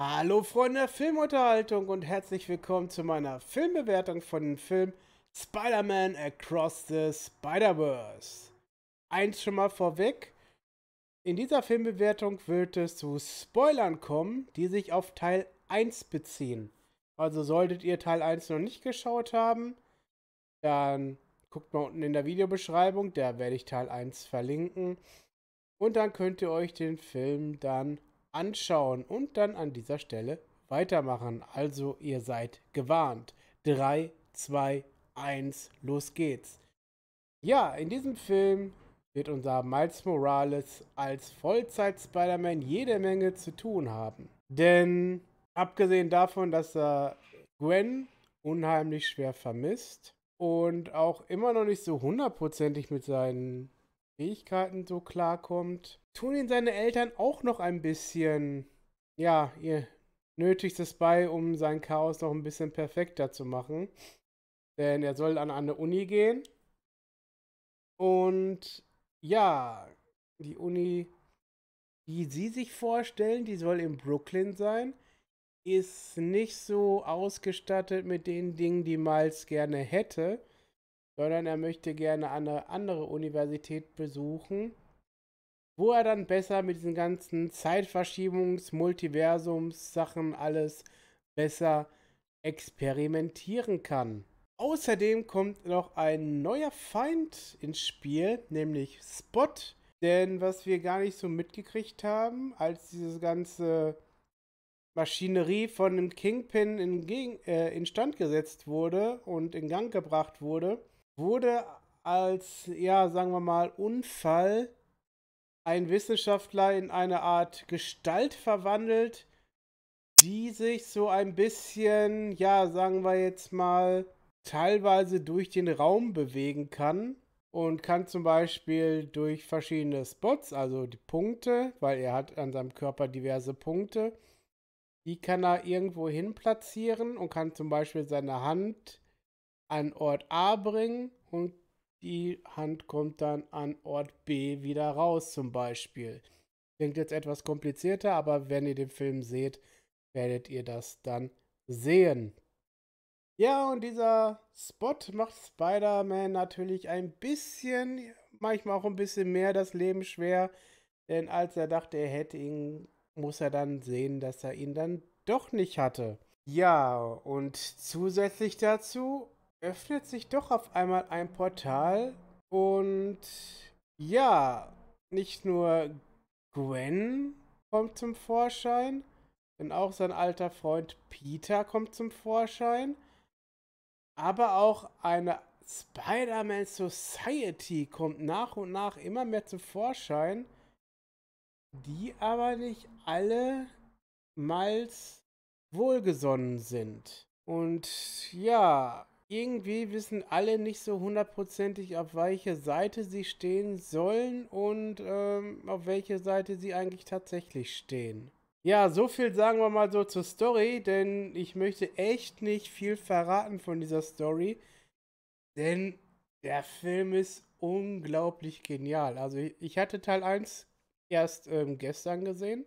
Hallo Freunde der Filmunterhaltung und herzlich willkommen zu meiner Filmbewertung von dem Film Spider-Man Across the Spider-Verse. Eins schon mal vorweg. In dieser Filmbewertung wird es zu Spoilern kommen, die sich auf Teil 1 beziehen. Also solltet ihr Teil 1 noch nicht geschaut haben, dann guckt mal unten in der Videobeschreibung, da werde ich Teil 1 verlinken. Und dann könnt ihr euch den Film dann anschauen und dann an dieser Stelle weitermachen. Also ihr seid gewarnt. 3, 2, 1, los geht's. Ja, in diesem Film wird unser Miles Morales als Vollzeit-Spider-Man jede Menge zu tun haben. Denn abgesehen davon, dass er Gwen unheimlich schwer vermisst und auch immer noch nicht so hundertprozentig mit seinen Fähigkeiten so klarkommt, tun ihn seine Eltern auch noch ein bisschen, ja, ihr Nötigstes bei, um sein Chaos noch ein bisschen perfekter zu machen. Denn er soll an eine Uni gehen. Und ja, die Uni, die sie sich vorstellen, die soll in Brooklyn sein, ist nicht so ausgestattet mit den Dingen, die Miles gerne hätte sondern er möchte gerne eine andere Universität besuchen, wo er dann besser mit diesen ganzen Zeitverschiebungs-, Multiversums-Sachen alles besser experimentieren kann. Außerdem kommt noch ein neuer Feind ins Spiel, nämlich Spot. Denn was wir gar nicht so mitgekriegt haben, als diese ganze Maschinerie von dem Kingpin in, äh, instand gesetzt wurde und in Gang gebracht wurde, wurde als, ja, sagen wir mal, Unfall ein Wissenschaftler in eine Art Gestalt verwandelt, die sich so ein bisschen, ja, sagen wir jetzt mal, teilweise durch den Raum bewegen kann und kann zum Beispiel durch verschiedene Spots, also die Punkte, weil er hat an seinem Körper diverse Punkte, die kann er irgendwo hin platzieren und kann zum Beispiel seine Hand an Ort A bringen und die Hand kommt dann an Ort B wieder raus zum Beispiel. Klingt jetzt etwas komplizierter, aber wenn ihr den Film seht, werdet ihr das dann sehen. Ja, und dieser Spot macht Spider-Man natürlich ein bisschen, manchmal auch ein bisschen mehr das Leben schwer. Denn als er dachte, er hätte ihn, muss er dann sehen, dass er ihn dann doch nicht hatte. Ja, und zusätzlich dazu öffnet sich doch auf einmal ein Portal und ja, nicht nur Gwen kommt zum Vorschein, denn auch sein alter Freund Peter kommt zum Vorschein, aber auch eine Spider-Man Society kommt nach und nach immer mehr zum Vorschein, die aber nicht alle Miles wohlgesonnen sind. Und ja, irgendwie wissen alle nicht so hundertprozentig, auf welche Seite sie stehen sollen und ähm, auf welche Seite sie eigentlich tatsächlich stehen. Ja, so viel sagen wir mal so zur Story, denn ich möchte echt nicht viel verraten von dieser Story, denn der Film ist unglaublich genial. Also ich hatte Teil 1 erst ähm, gestern gesehen,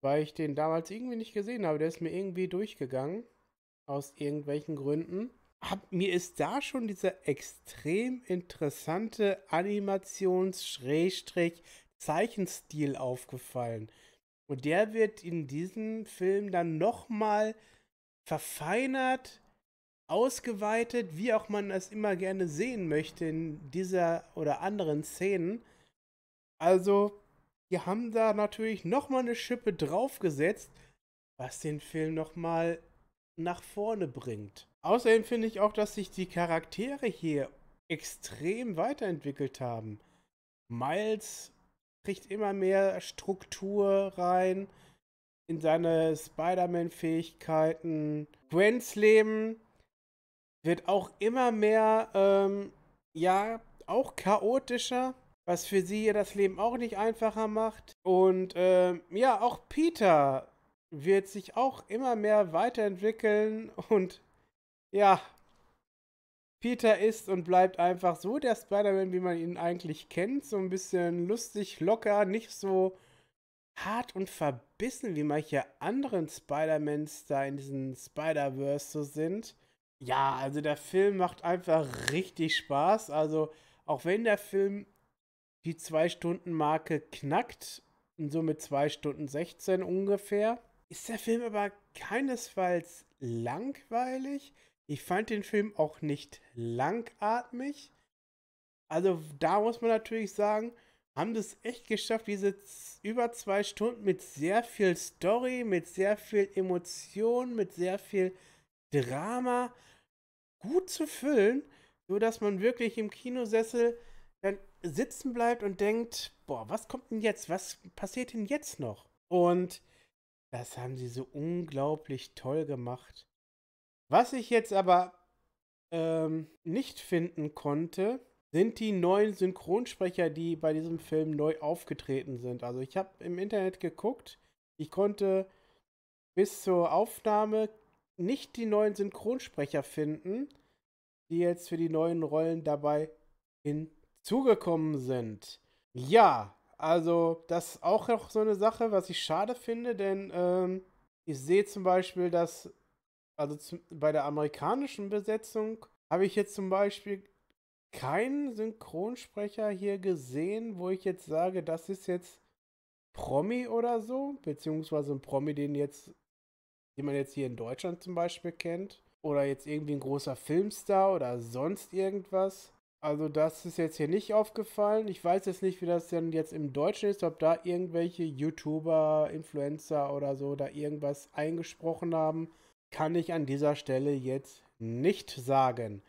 weil ich den damals irgendwie nicht gesehen habe. Der ist mir irgendwie durchgegangen, aus irgendwelchen Gründen hab, mir ist da schon dieser extrem interessante Animations-Zeichenstil aufgefallen. Und der wird in diesem Film dann nochmal verfeinert, ausgeweitet, wie auch man es immer gerne sehen möchte in dieser oder anderen Szenen. Also, wir haben da natürlich nochmal eine Schippe draufgesetzt, was den Film nochmal nach vorne bringt. Außerdem finde ich auch, dass sich die Charaktere hier extrem weiterentwickelt haben. Miles kriegt immer mehr Struktur rein in seine Spider-Man-Fähigkeiten. Gwens Leben wird auch immer mehr, ähm, ja, auch chaotischer, was für sie das Leben auch nicht einfacher macht. Und ähm, ja, auch Peter wird sich auch immer mehr weiterentwickeln und ja, Peter ist und bleibt einfach so der Spider-Man, wie man ihn eigentlich kennt. So ein bisschen lustig, locker, nicht so hart und bisschen wie manche anderen Spider-Mans da in diesem Spider-Verse so sind. Ja, also der Film macht einfach richtig Spaß. Also auch wenn der Film die 2-Stunden-Marke knackt, so mit 2 Stunden 16 ungefähr, ist der Film aber keinesfalls langweilig. Ich fand den Film auch nicht langatmig. Also da muss man natürlich sagen, haben das echt geschafft, diese über zwei Stunden mit sehr viel Story, mit sehr viel Emotion, mit sehr viel Drama gut zu füllen, so dass man wirklich im Kinosessel dann sitzen bleibt und denkt, boah, was kommt denn jetzt? Was passiert denn jetzt noch? Und das haben sie so unglaublich toll gemacht. Was ich jetzt aber ähm, nicht finden konnte, sind die neuen Synchronsprecher, die bei diesem Film neu aufgetreten sind. Also ich habe im Internet geguckt, ich konnte bis zur Aufnahme nicht die neuen Synchronsprecher finden, die jetzt für die neuen Rollen dabei hinzugekommen sind. Ja, also das ist auch noch so eine Sache, was ich schade finde, denn ähm, ich sehe zum Beispiel, dass also zu, bei der amerikanischen Besetzung habe ich jetzt zum Beispiel keinen Synchronsprecher hier gesehen, wo ich jetzt sage, das ist jetzt Promi oder so, beziehungsweise ein Promi, den jetzt, den man jetzt hier in Deutschland zum Beispiel kennt, oder jetzt irgendwie ein großer Filmstar oder sonst irgendwas. Also das ist jetzt hier nicht aufgefallen. Ich weiß jetzt nicht, wie das denn jetzt im Deutschen ist, ob da irgendwelche YouTuber, Influencer oder so da irgendwas eingesprochen haben, kann ich an dieser Stelle jetzt nicht sagen.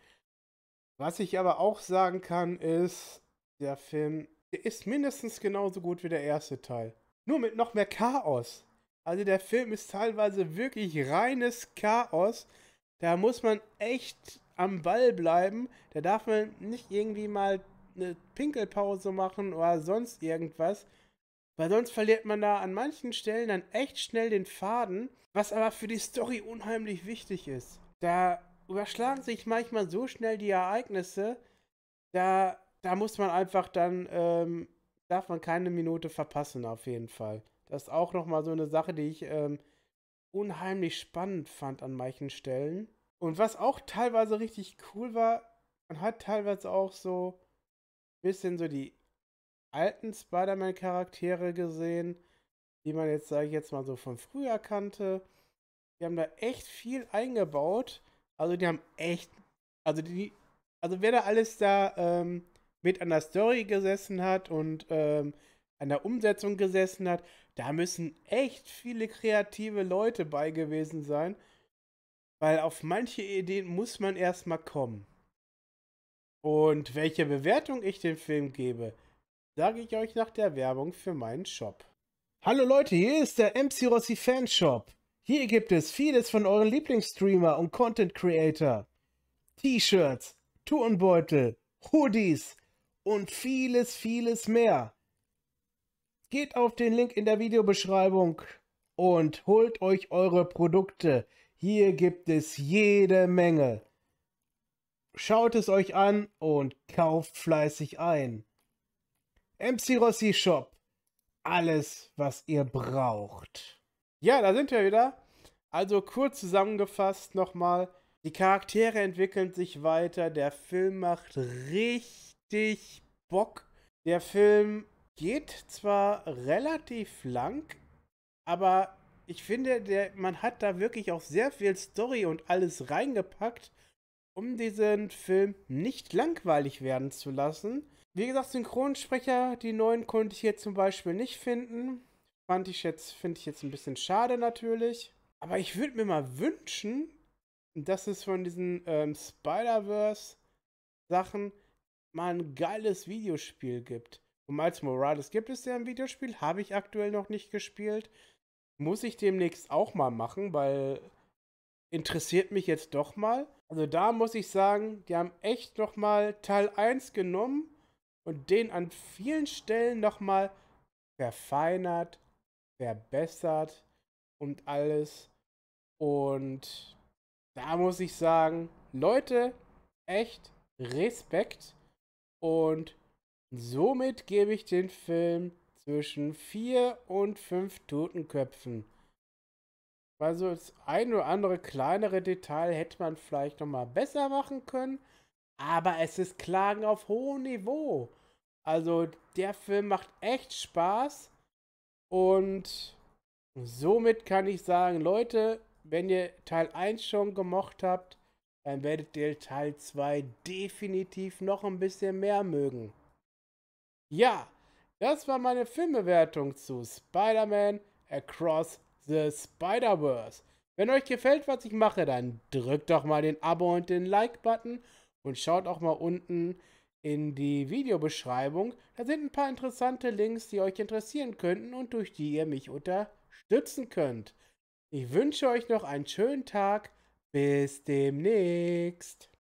Was ich aber auch sagen kann, ist, der Film der ist mindestens genauso gut wie der erste Teil. Nur mit noch mehr Chaos. Also der Film ist teilweise wirklich reines Chaos. Da muss man echt am Ball bleiben. Da darf man nicht irgendwie mal eine Pinkelpause machen oder sonst irgendwas. Weil sonst verliert man da an manchen Stellen dann echt schnell den Faden, was aber für die Story unheimlich wichtig ist. Da überschlagen sich manchmal so schnell die Ereignisse, da, da muss man einfach dann, ähm, darf man keine Minute verpassen, auf jeden Fall. Das ist auch nochmal so eine Sache, die ich ähm, unheimlich spannend fand an manchen Stellen. Und was auch teilweise richtig cool war, man hat teilweise auch so ein bisschen so die alten Spider-Man-Charaktere gesehen, die man jetzt, sage ich jetzt mal so von früher kannte. Die haben da echt viel eingebaut, also die haben echt, also die, also wer da alles da ähm, mit an der Story gesessen hat und ähm, an der Umsetzung gesessen hat, da müssen echt viele kreative Leute bei gewesen sein, weil auf manche Ideen muss man erstmal kommen. Und welche Bewertung ich dem Film gebe, sage ich euch nach der Werbung für meinen Shop. Hallo Leute, hier ist der MC Rossi Fanshop. Hier gibt es vieles von euren Lieblingsstreamer und Content Creator. T-Shirts, Turnbeutel, Hoodies und vieles, vieles mehr. Geht auf den Link in der Videobeschreibung und holt euch eure Produkte. Hier gibt es jede Menge. Schaut es euch an und kauft fleißig ein. MC Rossi Shop. Alles, was ihr braucht. Ja, da sind wir wieder. Also kurz zusammengefasst nochmal. Die Charaktere entwickeln sich weiter. Der Film macht richtig Bock. Der Film geht zwar relativ lang, aber ich finde, der, man hat da wirklich auch sehr viel Story und alles reingepackt, um diesen Film nicht langweilig werden zu lassen. Wie gesagt, Synchronsprecher, die neuen konnte ich hier zum Beispiel nicht finden. Fand ich jetzt, finde ich jetzt ein bisschen schade natürlich. Aber ich würde mir mal wünschen, dass es von diesen ähm, Spider-Verse-Sachen mal ein geiles Videospiel gibt. Und Miles Morales gibt es ja ein Videospiel, habe ich aktuell noch nicht gespielt. Muss ich demnächst auch mal machen, weil interessiert mich jetzt doch mal. Also da muss ich sagen, die haben echt noch mal Teil 1 genommen und den an vielen Stellen noch mal verfeinert, verbessert und alles. Und da muss ich sagen, Leute, echt Respekt. Und somit gebe ich den Film zwischen vier und fünf Totenköpfen. Also das ein oder andere kleinere Detail hätte man vielleicht noch mal besser machen können, aber es ist Klagen auf hohem Niveau. Also der Film macht echt Spaß und somit kann ich sagen, Leute, wenn ihr Teil 1 schon gemocht habt, dann werdet ihr Teil 2 definitiv noch ein bisschen mehr mögen. Ja, das war meine Filmbewertung zu Spider-Man Across the Spider-Verse. Wenn euch gefällt, was ich mache, dann drückt doch mal den Abo und den Like-Button und schaut auch mal unten in die Videobeschreibung. Da sind ein paar interessante Links, die euch interessieren könnten und durch die ihr mich unterstützen könnt. Ich wünsche euch noch einen schönen Tag. Bis demnächst.